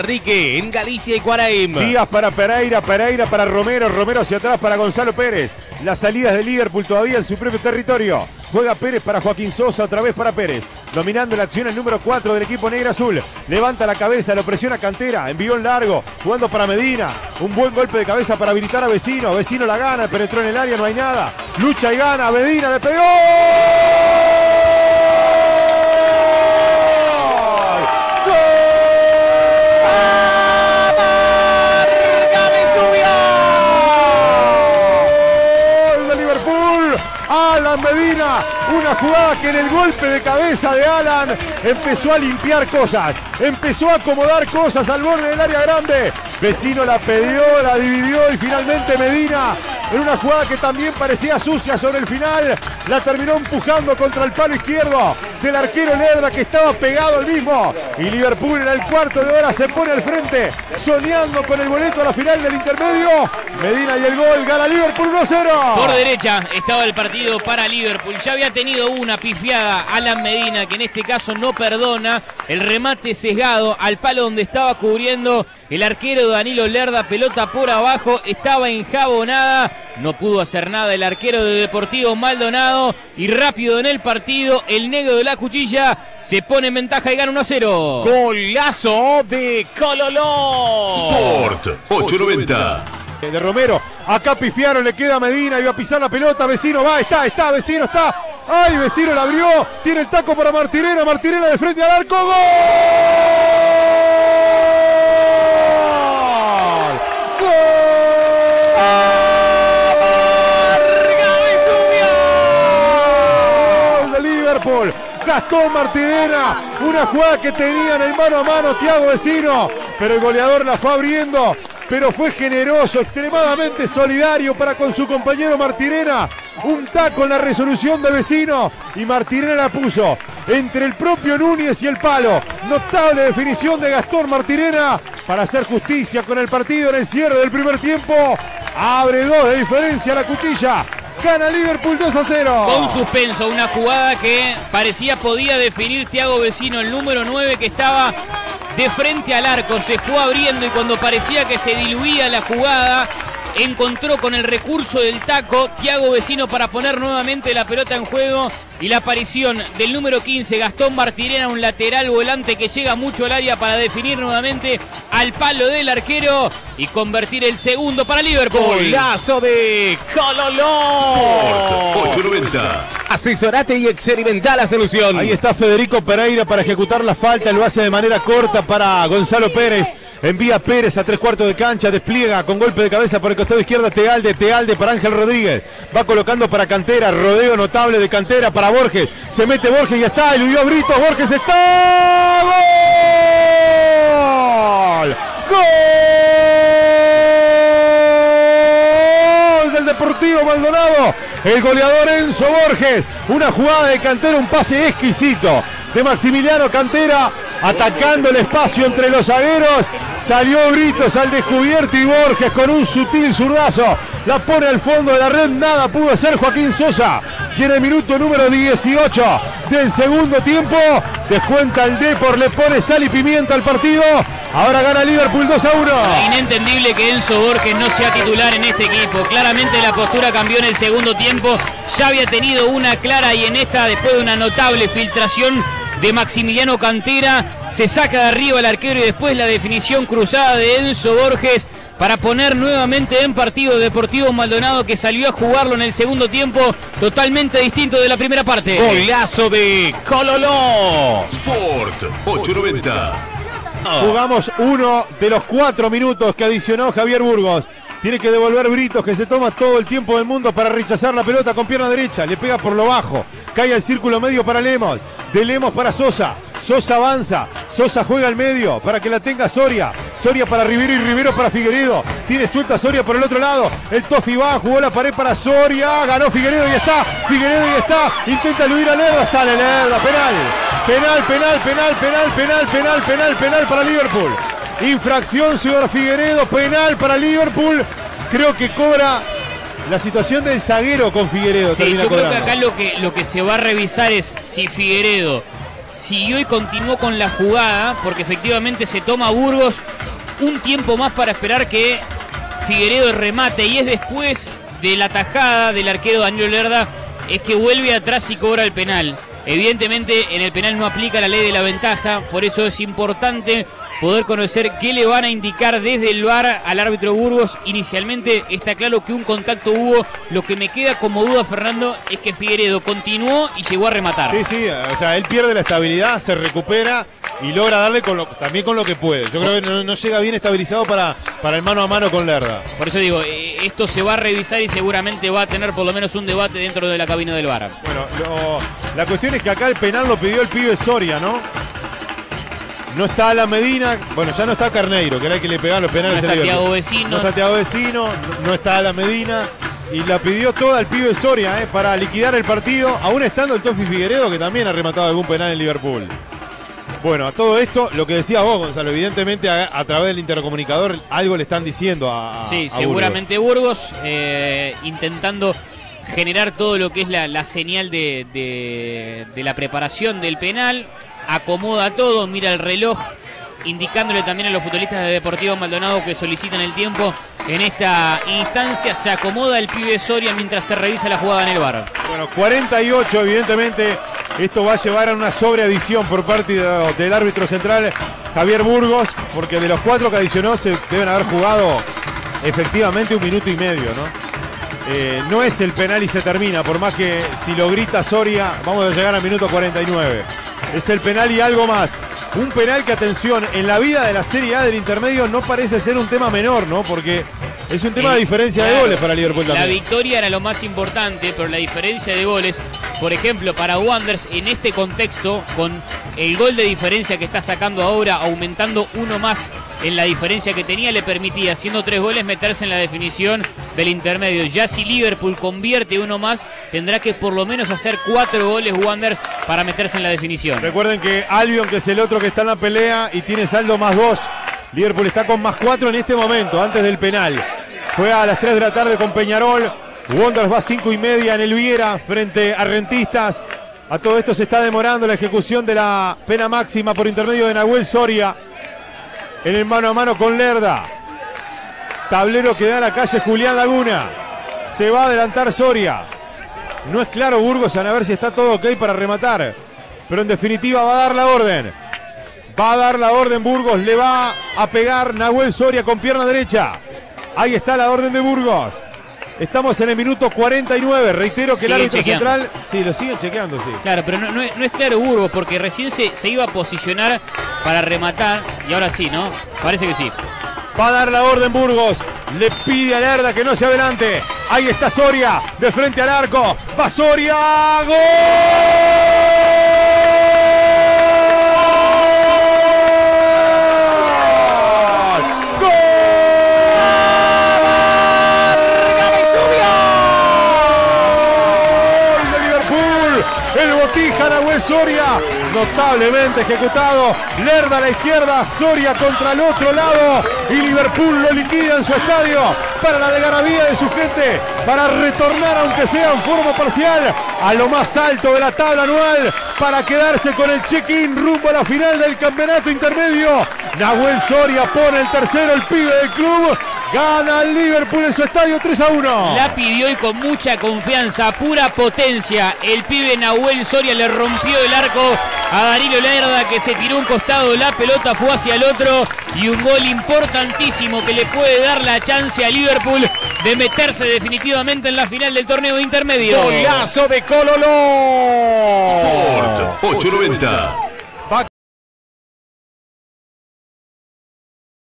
Rique en Galicia y Cuaraim. Díaz para Pereira, Pereira para Romero, Romero hacia atrás para Gonzalo Pérez. Las salidas de Liverpool todavía en su propio territorio. Juega Pérez para Joaquín Sosa, otra vez para Pérez. Dominando la acción el número 4 del equipo negra azul. Levanta la cabeza, lo presiona Cantera. Envió en largo, jugando para Medina. Un buen golpe de cabeza para habilitar a Vecino. Vecino la gana, penetró en el área, no hay nada. Lucha y gana, Medina le pegó. Medina, una jugada que en el golpe de cabeza de Alan empezó a limpiar cosas, empezó a acomodar cosas al borde del área grande. Vecino la pidió, la dividió y finalmente Medina en una jugada que también parecía sucia sobre el final, la terminó empujando contra el palo izquierdo del arquero Ledra que estaba pegado al mismo. Y Liverpool en el cuarto de hora se pone al frente, soñando con el boleto a la final del intermedio. Medina y el gol, gana Liverpool 1-0. Por derecha estaba el partido para Liverpool. Ya había tenido una pifiada Alan Medina, que en este caso no perdona. El remate sesgado al palo donde estaba cubriendo el arquero Danilo Lerda, pelota por abajo, estaba enjabonada. No pudo hacer nada el arquero de Deportivo Maldonado. Y rápido en el partido, el negro de la cuchilla se pone en ventaja y gana 1 a 0. Golazo de Cololó. Sport 890. De Romero, acá pifiaron, le queda Medina, iba a pisar la pelota, vecino va, está, está, vecino está. ¡Ay, vecino la abrió! Tiene el taco para Martirena, Martirena de frente al arco, ¡gol! Gastón Martirena, una jugada que tenía en mano a mano Thiago Vecino, pero el goleador la fue abriendo, pero fue generoso, extremadamente solidario para con su compañero Martirena. Un taco en la resolución de Vecino y Martirena la puso entre el propio Núñez y el palo. Notable definición de Gastón Martirena para hacer justicia con el partido en el cierre del primer tiempo. Abre dos de diferencia la cuchilla. Gana Liverpool 2 a 0. Con suspenso, una jugada que parecía podía definir Thiago Vecino, el número 9 que estaba de frente al arco. Se fue abriendo y cuando parecía que se diluía la jugada, encontró con el recurso del taco Thiago Vecino para poner nuevamente la pelota en juego y la aparición del número 15 Gastón Martirena, un lateral volante que llega mucho al área para definir nuevamente al palo del arquero y convertir el segundo para Liverpool. Golazo de Cololó. Sport 890. Asesorate y experimentá la solución. Ahí está Federico Pereira para ejecutar la falta, lo hace de manera corta para Gonzalo Pérez. Envía Pérez a tres cuartos de cancha, despliega con golpe de cabeza por el costado izquierdo Tealde, Tealde para Ángel Rodríguez. Va colocando para Cantera, rodeo notable de Cantera para Borges. Se mete Borges y está, eludió a Brito, Borges está. ¡Gol! ¡Gol! Del Deportivo Maldonado. El goleador Enzo Borges. Una jugada de Cantera, un pase exquisito de Maximiliano Cantera atacando el espacio entre los zagueros. Salió Britos al descubierto y Borges con un sutil zurdazo la pone al fondo de la red. Nada pudo hacer Joaquín Sosa. Tiene el minuto número 18 del segundo tiempo. Descuenta el Depor, le pone sal y pimienta al partido. Ahora gana Liverpool 2 a 1. Inentendible que Enzo Borges no sea titular en este equipo. Claramente la postura cambió en el segundo tiempo. Ya había tenido una clara y en esta, después de una notable filtración de Maximiliano Cantera, se saca de arriba el arquero y después la definición cruzada de Enzo Borges para poner nuevamente en partido Deportivo Maldonado que salió a jugarlo en el segundo tiempo totalmente distinto de la primera parte. Golazo de Cololó. Sport 890. Jugamos uno de los cuatro minutos que adicionó Javier Burgos. Tiene que devolver Britos que se toma todo el tiempo del mundo para rechazar la pelota con pierna derecha. Le pega por lo bajo. Cae al círculo medio para Lemos. De Lemos para Sosa. Sosa avanza. Sosa juega al medio para que la tenga Soria. Soria para Rivero y Rivero para Figueredo. Tiene suelta Soria por el otro lado. El Tofi va, jugó la pared para Soria. Ganó Figueredo y está. Figueredo y está. Intenta eludir a Lerda. Sale Lerda. Penal. Penal, penal, penal, penal, penal, penal, penal, penal para Liverpool. Infracción sobre Figueredo, penal para Liverpool. Creo que cobra la situación del zaguero con Figueredo. Sí, yo creo que acá lo que, lo que se va a revisar es si Figueredo siguió y continuó con la jugada, porque efectivamente se toma a Burgos un tiempo más para esperar que Figueredo remate y es después de la tajada del arquero Daniel Lerda es que vuelve atrás y cobra el penal. Evidentemente en el penal no aplica la ley de la ventaja, por eso es importante poder conocer qué le van a indicar desde el VAR al árbitro Burgos. Inicialmente está claro que un contacto hubo. Lo que me queda como duda, Fernando, es que Figueredo continuó y llegó a rematar. Sí, sí, o sea, él pierde la estabilidad, se recupera y logra darle con lo- también con lo que puede. Yo creo que no, no llega bien estabilizado para, para el mano a mano con Lerda. Por eso digo, eh, esto se va a revisar y seguramente va a tener por lo menos un debate dentro de la cabina del VAR. Bueno, lo- la cuestión es que acá el penal lo pidió el pibe Soria, ¿no? No está la Medina, bueno, ya no está Carneiro, que era el que le pegaba los penales. No está Vecino. No está Thiago Vecino, no, está la Medina. Y la pidió toda el pibe Soria, ¿eh? Para liquidar el partido, aún estando el Tofi Figueredo, que también ha rematado algún penal en Liverpool. Bueno, a todo esto, lo que decía vos, Gonzalo, evidentemente a, a través del intercomunicador algo le están diciendo a. Sí, a seguramente Burgos, eh, intentando generar todo lo que es la, la señal de, de- de la preparación del penal, acomoda todo, mira el reloj, indicándole también a los futbolistas de Deportivo Maldonado que solicitan el tiempo en esta instancia, se acomoda el pibe Soria mientras se revisa la jugada en el bar. Bueno, 48, evidentemente, esto va a llevar a una sobreadición por parte de- del árbitro central Javier Burgos, porque de los cuatro que adicionó se deben haber jugado efectivamente un minuto y medio, ¿no? Eh, no es el penal y se termina, por más que si lo grita Soria, vamos a llegar al minuto 49. Es el penal y algo más. Un penal que, atención, en la vida de la Serie A del intermedio no parece ser un tema menor, ¿no? Porque es un tema de diferencia de goles para Liverpool La también. victoria era lo más importante, pero la diferencia de goles, por ejemplo, para Wanderers en este contexto, con el gol de diferencia que está sacando ahora, aumentando uno más en la diferencia que tenía, le permitía, haciendo tres goles, meterse en la definición del intermedio. Ya si Liverpool convierte uno más, tendrá que por lo menos hacer cuatro goles Wanderers para meterse en la definición. Recuerden que Albion, que es el otro que está en la pelea y tiene saldo más dos. Liverpool está con más cuatro en este momento, antes del penal. Juega a las 3 de la tarde con Peñarol. Wanderers va a 5 y media en el Viera frente a Rentistas. A todo esto se está demorando la ejecución de la pena máxima por intermedio de Nahuel Soria. En el mano a mano con Lerda. Tablero que da a la calle Julián Laguna. Se va a adelantar Soria. No es claro Burgos a ver si está todo ok para rematar. Pero en definitiva va a dar la orden. Va a dar la orden Burgos. Le va a pegar Nahuel Soria con pierna derecha. Ahí está la orden de Burgos. Estamos en el minuto 49. Reitero que el árbitro central. Sí, lo siguen chequeando, sí. Claro, pero no, no es, no es claro Burgos, porque recién se, se iba a posicionar para rematar, y ahora sí, ¿no? Parece que sí. Va a dar la orden Burgos. Le pide a Lerda que no se adelante. Ahí está Soria. De frente al arco. Va Soria. ¡Gol! Botija Nahuel Soria. Notablemente ejecutado. Lerda a la izquierda. Soria contra el otro lado. Y Liverpool lo liquida en su estadio. Para la algarabía de su gente. Para retornar, aunque sea en forma parcial, a lo más alto de la tabla anual. Para quedarse con el check-in rumbo a la final del campeonato intermedio. Nahuel Soria pone el tercero, el pibe del club. Gana el Liverpool en su estadio 3 a 1. La pidió y con mucha confianza, pura potencia. El pibe Nahuel Soria le rompió el arco a Danilo Lerda que se tiró un costado, la pelota fue hacia el otro y un gol importantísimo que le puede dar la chance a Liverpool de meterse definitivamente en la final del torneo intermedio. Golazo de Cololó. Sport 890.